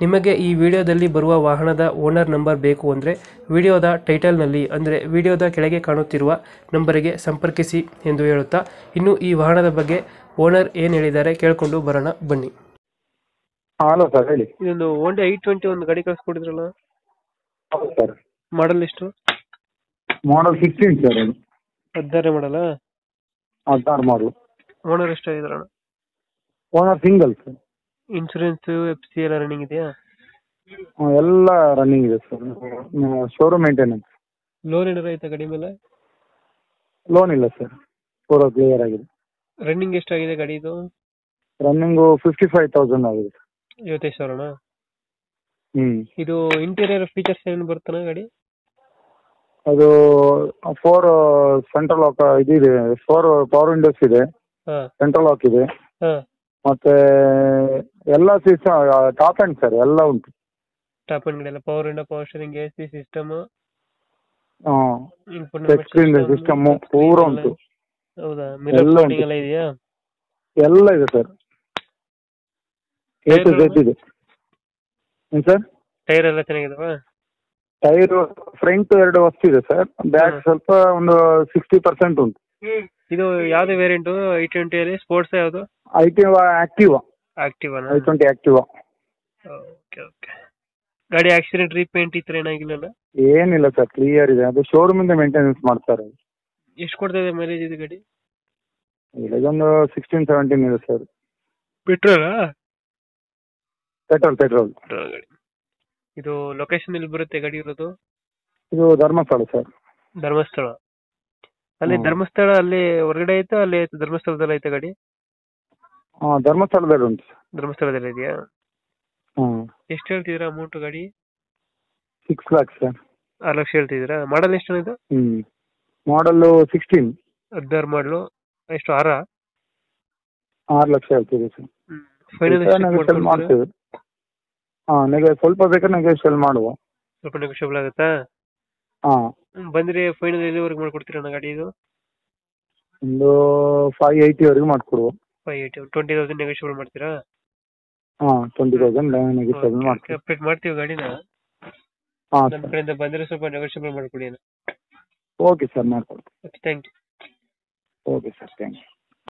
ನಿಮಗೆ ಈ ವಿಡಿಯೋದಲ್ಲಿ ಬರುವ ವಾಹನದ ಓನರ್ ನಂಬರ್ ಬೇಕು ಅಂದರೆ ವಿಡಿಯೋದ ಟೈಟಲ್ನಲ್ಲಿ ಅಂದರೆ ವಿಡಿಯೋದ ಕೆಳಗೆ ಕಾಣುತ್ತಿರುವ ನಂಬರಿಗೆ ಸಂಪರ್ಕಿಸಿ ಎಂದು ಹೇಳುತ್ತಾ ಇನ್ನು ಈ ವಾಹನದ ಬಗ್ಗೆ ಓನರ್ ಏನು ಹೇಳಿದ್ದಾರೆ ಕೇಳಿಕೊಂಡು ಬರೋಣ ಬನ್ನಿ. ಹಲೋ ಸರ್ ಹೇಳಿ. ಇದೊಂದು ಐ ಟ್ವೆಂಟಿ ಒಂದು ಗಾಡಿ ಕಳಿಸ್ಕೊಡಿದ್ರಲ್ಲ? ಹೌದು ಸರ್. ಮಾಡಲ್ ಎಷ್ಟು? ಮಾಡಲ್ ಸಿಕ್ಸ್ಟೀನ್ ಸರ್ ಅದು. ಮಾಡಲ್ಲ ಹದಿನಾರು ಮಾಡಲು owner ಎಷ್ಟಾಗಿದ್ರಣ owner single sir. Insurance F C ಎಲ್ಲ ರನ್ನಿಂಗ್ ಇದೆಯಾ? ಎಲ್ಲ ರನ್ನಿಂಗ್ ಇದೆ ಸರ್ ಶೋರೂಮ್ ಮೇಂಟೆನೆನ್ಸ್ ಲೋನ್ ಏನಾರ ಐತಾ ಗಾಡಿ ಮೇಲೆ? ಲೋನ್ ಇಲ್ಲ ಸರ್ ಪೂರ ಕ್ಲಿಯರ್ ಆಗಿದೆ. ರನ್ನಿಂಗ್ ಎಷ್ಟಾಗಿದೆ ಗಾಡಿದು? ರನ್ನಿಂಗು ಫಿಫ್ಟಿ ಫೈವ್ ತೌಸಂಡ್ ಆಗಿದೆ ಸರ್ ಐವತ್ತೈದು ಸಾವಿರನ? ಹ್ಞೂ ಇದು ಇಂಟೀರಿಯರ್ ಫೀಚರ್ಸ್ ಏನು ಬರ್ತಾನ ಗಾಡಿ? ಅದು ಫೋರ್ ಸೆಂಟ್ರಲ್ ಲಾಕ್ ಇದಿದೆ ಫೋರ್ ಪವರ್ ವಿಂಡೋಸ್ ಇದೆ. ಹಾಂ. ಸೆಂಟ್ರಲ್ ಲಾಕ್ ಇದೆ. ಹಾಂ. ಮತ್ತೆ ಎಲ್ಲ ಸಿಸ್ಟಮ್ ಟಾಪ್ ಆ್ಯಂಡ್ ಸರ್ ಎಲ್ಲ ಉಂಟು. ಟಾಪ್ ಅಂಡ್ ಎಲ್ಲ power ಇಂಡ power steering A C system ಹಾಂ ಟಚ್ ಸ್ಕ್ರೀನ್ ಸಿಸ್ಟಮ್ ಪೂರ ಉಂಟು. ಹೌದಾ? ಮಿರರ್ ಎಲ್ಲ ಉಂಟು. ಎಲ್ಲ ಇದೆಯಾ? ಎಲ್ಲ ಇದೆ sir A to Tyre Z ಇದೆ. ಏನು ಸರ್ ಟೈರ್ ಎಲ್ಲ ಚೆನ್ನಾಗಿದಾವ? ಟೈರ್ ಫ್ರಂಟ್ ಎರಡು ವಸ್ತು ಇದೆ ಸರ್ ಬ್ಯಾಕ್ ಹ್ಮ್. ಸ್ವಲ್ಪ ಒಂದು ಸಿಕ್ಸ್ಟಿ ಪರ್ಸೆಂಟ್ ಉಂಟು. ಇದು ಯಾವ್ದು ವೇರಿಯಂಟು ಐ ಟ್ವೆಂಟಿಯಲ್ಲಿ ಸ್ಪೋರ್ಟ್ಸ್ ಯಾವುದು? ಐಟಿವಾ active ಆಕ್ಟಿವಾನ I twenty active okay okay ಗಾಡಿ ಆಕ್ಸಿಡೆಂಟ್ ರೀಪೇಂಟ್ ಈ ಥರ ಏನಾಗಿಲ್ಲಲ್ಲ ಏನಿಲ್ಲ ಸರ್ ಕ್ಲಿಯರ್ ಇದೆ. ಅದು ಶೋರೂಮ್ ಇಂದ ಮೇಂಟೆನೆನ್ಸ್ ಮಾಡ್ತಾರೆ. ಎಷ್ಟು ಕೊಡ್ತಾ ಇದೆ ಮೈಲೇಜ್ ಇದು ಗಾಡಿ? ಇದೊಂದು ಸಿಕ್ಸ್ಟೀನ್ ಸೆವೆಂಟೀನ್ ಇದೆ ಸರ್ ಪೆಟ್ರೋಲಾ ಪೆಟ್ರೋಲ್ ಪೆಟ್ರೋಲ್ ಗಾಡಿ. ಇದು ಲೊಕೇಶನ್ ಎಲ್ಲಿ ಬರುತ್ತೆ ಗಾಡಿ ಇರೋದು? ಇದು ಧರ್ಮಸ್ಥಳ ಸರ್ ಧರ್ಮಸ್ಥಳ. ಅಲ್ಲಿ ಹ್ಮ್. ಧರ್ಮಸ್ಥಳ ಅಲ್ಲಿ ಹೊರಗಡೆ ಐತೆ ಅಲ್ಲಿ ಧರ್ಮಸ್ಥಳದಲ್ಲಿ ಐತೆ ಗಾಡಿ? ಹಾಂ ಧರ್ಮಸ್ಥಳದಲ್ಲಿ ಉಂಟು. ಧರ್ಮಸ್ಥಳದಲ್ಲಿ ಇದೆಯಾ? ಎಷ್ಟು ಹೇಳ್ತಿದ್ದೀರಾ ಅಮೌಂಟ್ ಗಾಡಿ? ಸಿಕ್ಸ್ ಲ್ಯಾಕ್ಸ್ ಸರ್ ಆರು ಲಕ್ಷ ಹೇಳ್ತಿದ್ದೀರಾ? ಮಾಡಲ್ ಎಷ್ಟು ಇದು? ಹ್ಞೂ ಮಾಡಲ್ಲು ಸಿಕ್ಸ್ಟೀನ್ ಹದಿನಾರು ಮಾಡಲು ಎಷ್ಟು ಆರ? ಆರು ಲಕ್ಷ ಹೇಳ್ತೀವಿ ಸರ್ ಫೈನಲ್ ಮಾಡ್ತೀವಿ. ಹಾಂ ನೆಗೆ ಸ್ವಲ್ಪ ಬೇಕಾದ್ರೆ ನೆಗೋಷಿಯಲ್ ಮಾಡುವ. ಸ್ವಲ್ಪ ನೆಗೋಷಿಯಬಲ್ ಆಗುತ್ತಾ? ಹಾಂ. ಹ್ಮ್, ಬಂದ್ರೆ ಫೈನಲ್ ಎಲ್ಲಿವರೆಗೆ ಮಾಡ್ಕೊಡ್ತೀರಾ ಗಾಡಿ ಇದು? ಒಂದು ಫೈವ್ ಏಯ್ಟಿವರೆಗೆ ಮಾಡಿಕೊಡುವ. Five eight twenty thousand negotiable ಮಾಡ್ತೀರಾ? ಹಾಂ ಟ್ವೆಂಟಿ ತೌಸಂಡ್ ನೆಗೋಷಿಯಬಲ್ ಮಾಡ್ತೀವಿ. ಅಪ್ಡೇಟ್ ಮಾಡ್ತೀವಿ ಗಾಡಿನ. ಹಾಂ ನಮ್ಮ ಕಡೆಯಿಂದ ಬಂದ್ರೆ ಸ್ವಲ್ಪ ನೆಗೋಷಿಯಬಲ್ ಮಾಡ್ಕೊಡಿ ಓಕೆ ಸರ್ ಮಾಡ್ಕೊಡ್ತೀನಿ. Okay thank you okay sir thank you